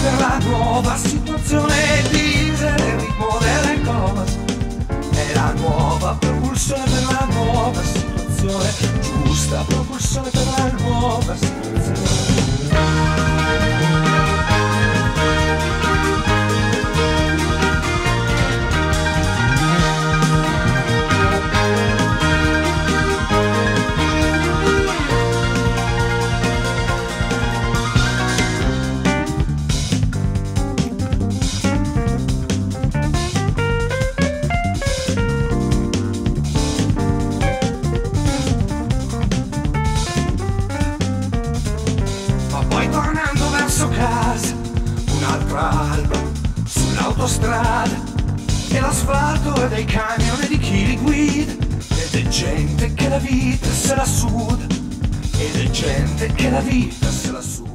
per la nuova situazione diesel il ritmo delle cose. È la nuova propulsione per la nuova situazione giusta propulsione per la nuova situazione alba sull'autostrada e l'asfalto e dei camion e di chi li guida ed è gente che la vita se la suda ed è gente che la vita se la suda